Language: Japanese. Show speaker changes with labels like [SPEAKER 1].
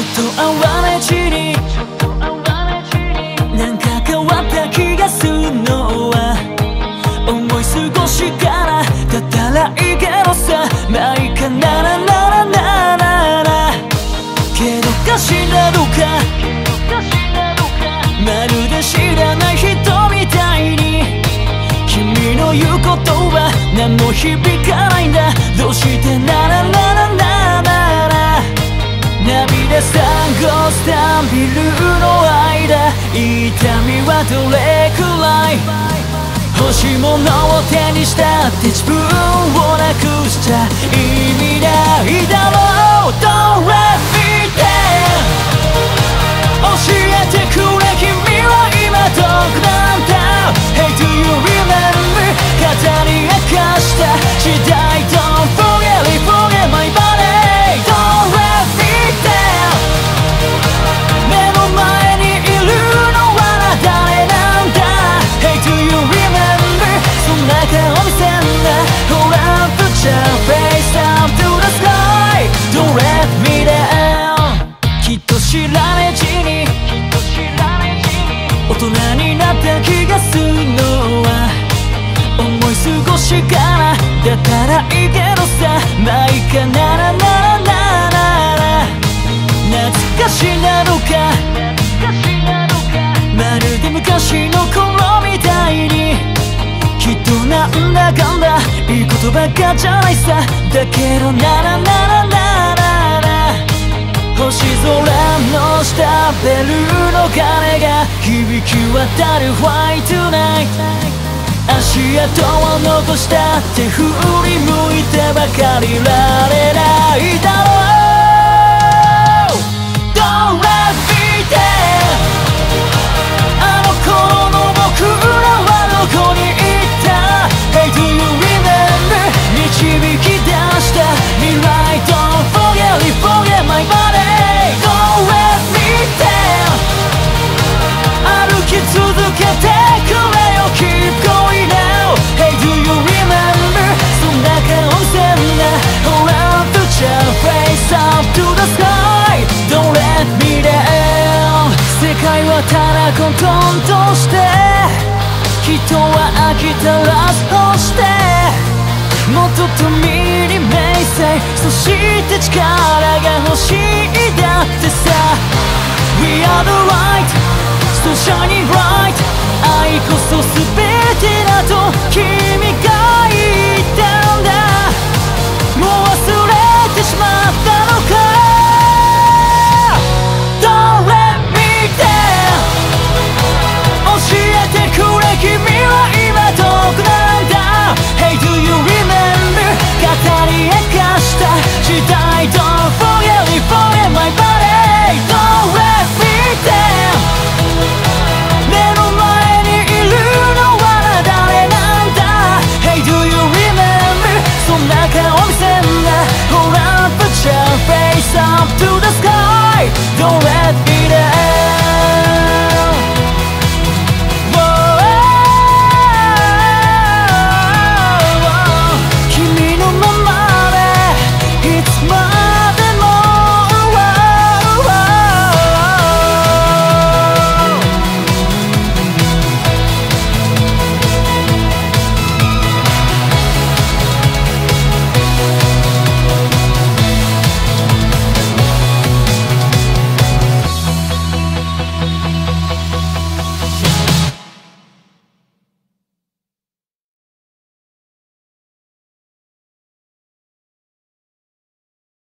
[SPEAKER 1] っと哀れ地になんか変わった気がするのは。思い過ごしからだったらいいけどさ。まあいいかならならならなけどかしなのか。まるで知らない人みたいに。君の言うことは何も響かないんだ。どうしてならなら痛みはどれくらい？欲しいものを手にしたって自分をなくしちゃ意味ないだろう。昔の頃みたいに。きっとなんだかんだいいことばっかじゃないさ。だけどならならならな星空の下ベルの鐘が響き渡る White Tonight 足跡を残したって振り向いてばかりられないだろう。はただ混沌として人は飽きたらそしてもっと富に明細そして力が欲しいだってさ。We are the light So shining bright 愛こそ全てだと君